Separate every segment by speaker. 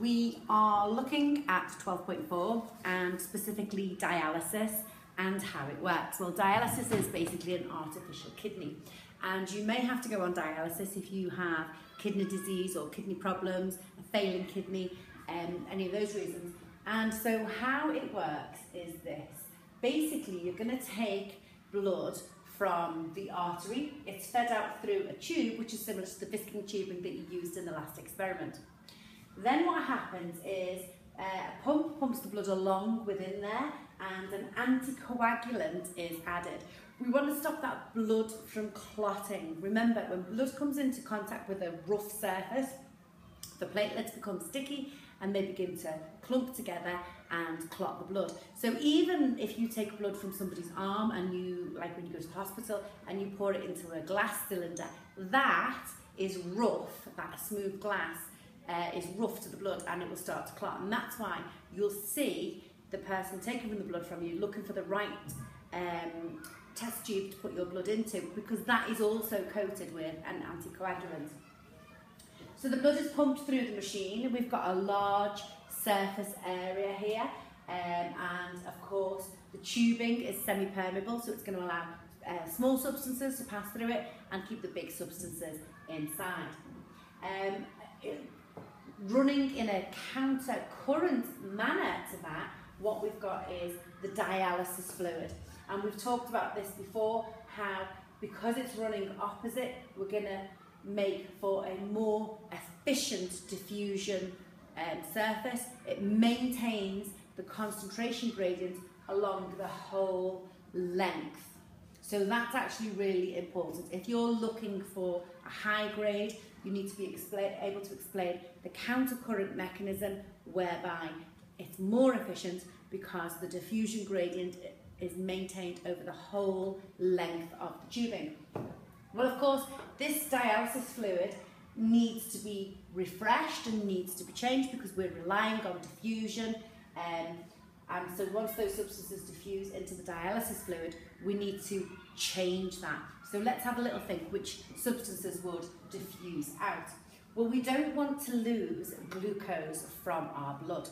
Speaker 1: We are looking at 12.4 and specifically dialysis and how it works. Well, dialysis is basically an artificial kidney and you may have to go on dialysis if you have kidney disease or kidney problems, a failing kidney, um, any of those reasons. And so how it works is this. Basically, you're going to take blood from the artery. It's fed out through a tube, which is similar to the Visking tubing that you used in the last experiment. Then what happens is uh, a pump pumps the blood along within there and an anticoagulant is added. We want to stop that blood from clotting. Remember, when blood comes into contact with a rough surface, the platelets become sticky and they begin to clump together and clot the blood. So even if you take blood from somebody's arm and you, like when you go to the hospital, and you pour it into a glass cylinder, that is rough, that smooth glass uh, is rough to the blood and it will start to clot. And that's why you'll see the person taking from the blood from you looking for the right um, test tube to put your blood into because that is also coated with an anticoagulant. So the blood is pumped through the machine. We've got a large surface area here um, and of course the tubing is semi-permeable so it's going to allow uh, small substances to pass through it and keep the big substances inside. Um, it, running in a counter current manner to that, what we've got is the dialysis fluid. And we've talked about this before, how because it's running opposite, we're going to make for a more efficient diffusion um, surface. It maintains the concentration gradient along the whole length. So that's actually really important. If you're looking for a high grade, you need to be able to explain the countercurrent mechanism whereby it's more efficient because the diffusion gradient is maintained over the whole length of the tubing. Well, of course, this dialysis fluid needs to be refreshed and needs to be changed because we're relying on diffusion. Um, and so once those substances diffuse into the dialysis fluid, we need to change that. So let's have a little think which substances would diffuse out. Well, we don't want to lose glucose from our blood.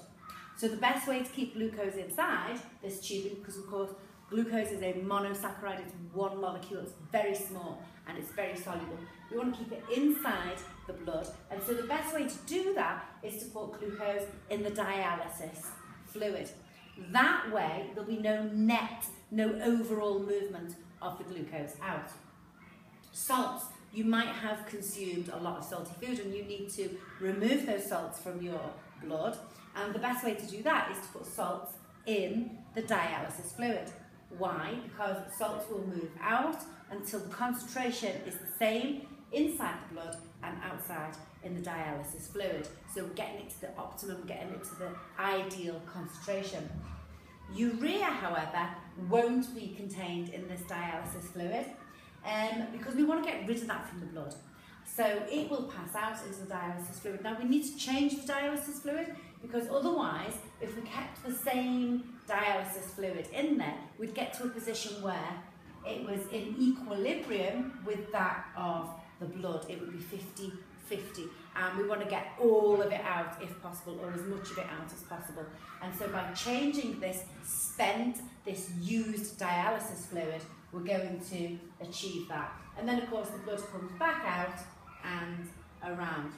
Speaker 1: So the best way to keep glucose inside this tubing, because of course glucose is a monosaccharide, it's one molecule, it's very small and it's very soluble. We want to keep it inside the blood and so the best way to do that is to put glucose in the dialysis fluid. That way there'll be no net, no overall movement of the glucose out. Salts, you might have consumed a lot of salty food and you need to remove those salts from your blood. And the best way to do that is to put salts in the dialysis fluid. Why? Because salts will move out until the concentration is the same inside the blood and outside in the dialysis fluid. So getting it to the optimum, getting it to the ideal concentration. Urea, however, won't be contained in this dialysis fluid um, because we want to get rid of that from the blood. So it will pass out into the dialysis fluid. Now we need to change the dialysis fluid because otherwise, if we kept the same dialysis fluid in there, we'd get to a position where it was in equilibrium with that of the blood. It would be 50 50 and we want to get all of it out if possible or as much of it out as possible and so by changing this spent this used dialysis fluid we're going to achieve that. And then of course the blood comes back out and around.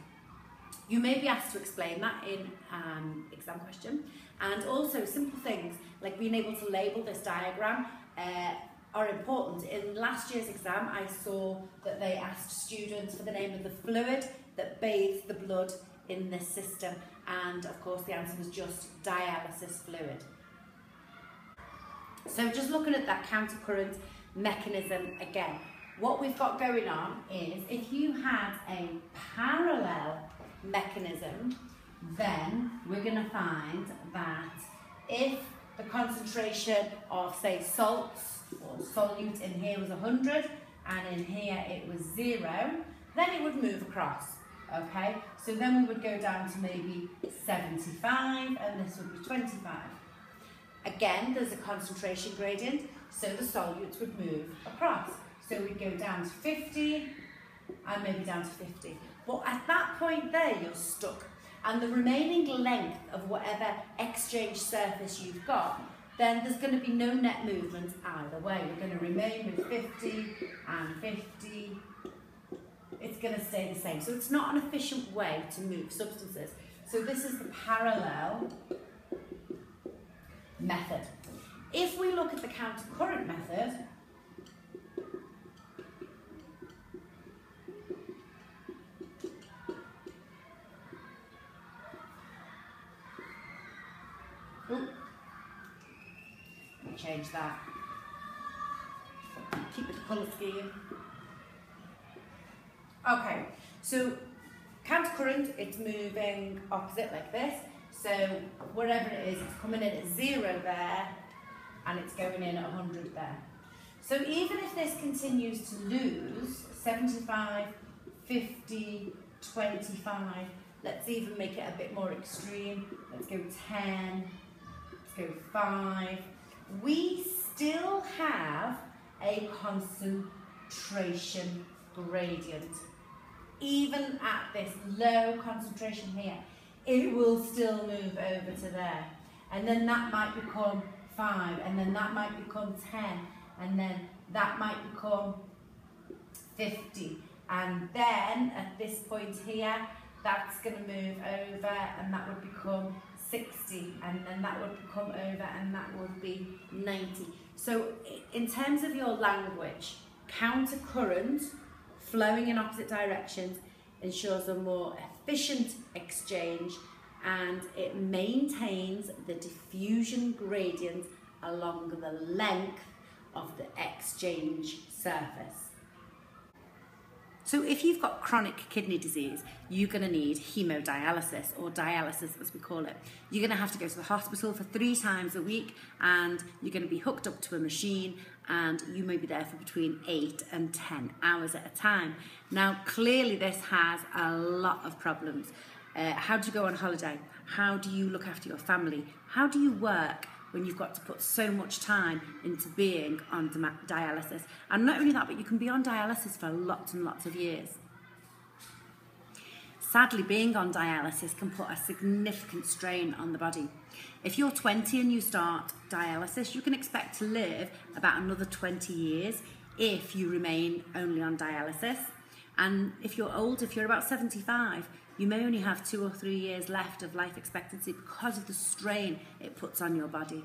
Speaker 1: You may be asked to explain that in an exam question and also simple things like being able to label this diagram uh, are important. In last year's exam I saw that they asked students for the name of the fluid that bathed the blood in this system and of course the answer was just dialysis fluid. So just looking at that countercurrent mechanism again. What we've got going on is if you had a parallel mechanism, then we're going to find that if the concentration of, say, salts solute in here was 100 and in here it was zero, then it would move across. Okay, so then we would go down to maybe 75 and this would be 25. Again, there's a concentration gradient, so the solutes would move across. So we'd go down to 50 and maybe down to 50. But at that point there, you're stuck and the remaining length of whatever exchange surface you've got, then there's going to be no net movement either way. We're going to remain with 50 and 50. It's going to stay the same. So it's not an efficient way to move substances. So this is the parallel method. If we look at the counter current method, change that. Keep it the colour scheme. Okay, so counter current, it's moving opposite like this. So wherever it is, it's coming in at zero there and it's going in at 100 there. So even if this continues to lose 75, 50, 25, let's even make it a bit more extreme. Let's go 10, let's go 5, we still have a concentration gradient. Even at this low concentration here, it will still move over to there. And then that might become 5, and then that might become 10, and then that might become 50. And then at this point here, that's to move over and that would become 60 and then that would come over and that would be 90. So in terms of your language, counter current flowing in opposite directions ensures a more efficient exchange and it maintains the diffusion gradient along the length of the exchange surface. So if you've got chronic kidney disease, you're going to need hemodialysis or dialysis as we call it. You're going to have to go to the hospital for three times a week and you're going to be hooked up to a machine and you may be there for between 8 and 10 hours at a time. Now clearly this has a lot of problems. Uh, how do you go on holiday? How do you look after your family? How do you work? When you've got to put so much time into being on dialysis. And not only that, but you can be on dialysis for lots and lots of years. Sadly, being on dialysis can put a significant strain on the body. If you're 20 and you start dialysis, you can expect to live about another 20 years if you remain only on dialysis. And if you're old, if you're about 75, you may only have two or three years left of life expectancy because of the strain it puts on your body.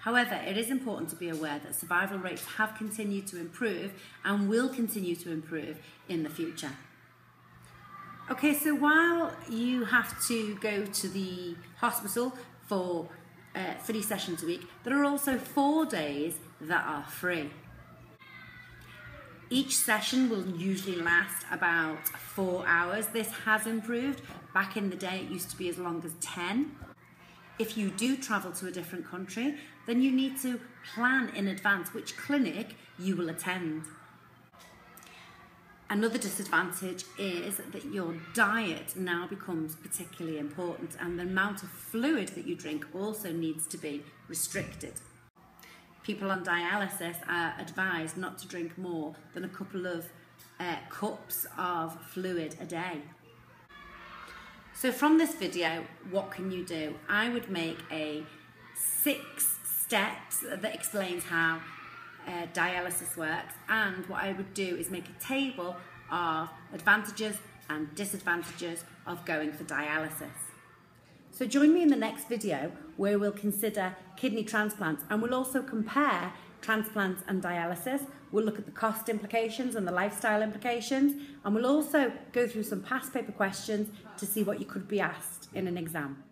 Speaker 1: However, it is important to be aware that survival rates have continued to improve and will continue to improve in the future. Okay, so while you have to go to the hospital for uh, three sessions a week, there are also four days that are free. Each session will usually last about four hours. This has improved. Back in the day, it used to be as long as 10. If you do travel to a different country, then you need to plan in advance which clinic you will attend. Another disadvantage is that your diet now becomes particularly important and the amount of fluid that you drink also needs to be restricted people on dialysis are advised not to drink more than a couple of uh, cups of fluid a day. So from this video, what can you do? I would make a six steps that explains how uh, dialysis works and what I would do is make a table of advantages and disadvantages of going for dialysis. So join me in the next video where we'll consider kidney transplants and we'll also compare transplants and dialysis. We'll look at the cost implications and the lifestyle implications and we'll also go through some past paper questions to see what you could be asked in an exam.